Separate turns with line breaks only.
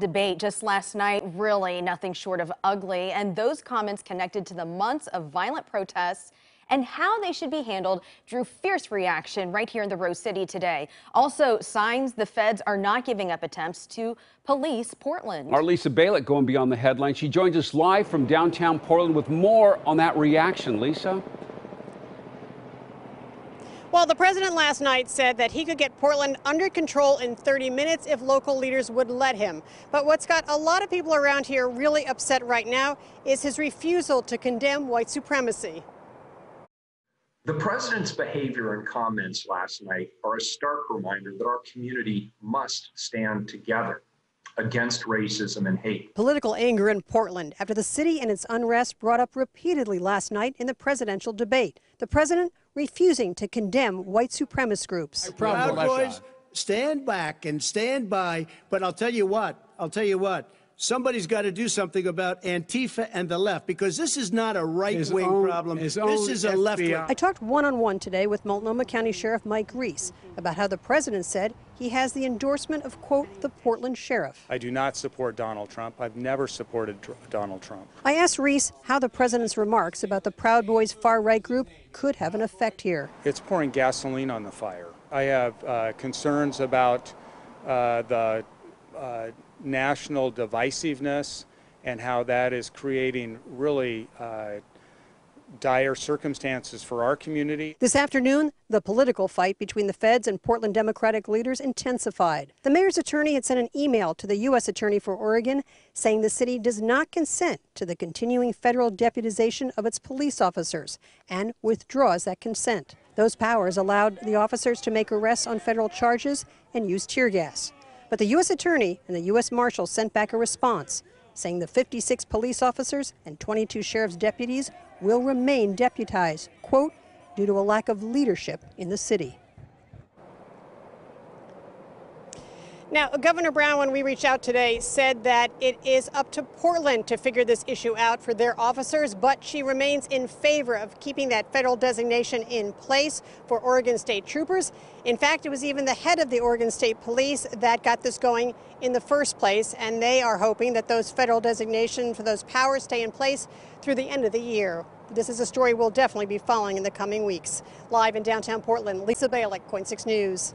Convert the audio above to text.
debate just last night really nothing short of ugly and those comments connected to the months of violent protests and how they should be handled drew fierce reaction right here in the Rose City today. Also, signs the feds are not giving up attempts to police Portland.
Our Lisa Balick going beyond the headlines. She joins us live from downtown Portland with more on that reaction. Lisa?
Well, the president last night said that he could get Portland under control in 30 minutes if local leaders would let him. But what's got a lot of people around here really upset right now is his refusal to condemn white supremacy.
The president's behavior and comments last night are a stark reminder that our community must stand together against racism and hate.
Political anger in Portland after the city and its unrest brought up repeatedly last night in the presidential debate. The president refusing to condemn white supremacist groups.
Proud Boys, stand back and stand by. But I'll tell you what, I'll tell you what, somebody's got to do something about Antifa and the left because this is not a right wing problem. This is a left wing.
I talked one on one today with Multnomah County Sheriff Mike Reese about how the president said he has the endorsement of, quote, the Portland sheriff.
I do not support Donald Trump. I've never supported Donald Trump.
I asked Reese how the president's remarks about the Proud Boys far right group could have an effect here.
It's pouring gasoline on the fire. I have uh, concerns about uh, the uh, national divisiveness and how that is creating really uh, dire circumstances for our community.
This afternoon, the political fight between the feds and Portland Democratic leaders intensified. The mayor's attorney had sent an email to the U.S. Attorney for Oregon saying the city does not consent to the continuing federal deputization of its police officers and withdraws that consent. Those powers allowed the officers to make arrests on federal charges and use tear gas. But the U.S. Attorney and the U.S. Marshal sent back a response saying the 56 police officers and 22 sheriff's deputies will remain deputized, quote, due to a lack of leadership in the city. Now, Governor Brown, when we reached out today, said that it is up to Portland to figure this issue out for their officers, but she remains in favor of keeping that federal designation in place for Oregon State troopers. In fact, it was even the head of the Oregon State Police that got this going in the first place, and they are hoping that those federal designations for those powers stay in place through the end of the year. This is a story we'll definitely be following in the coming weeks. Live in downtown Portland, Lisa Balick, KOIN 6 News.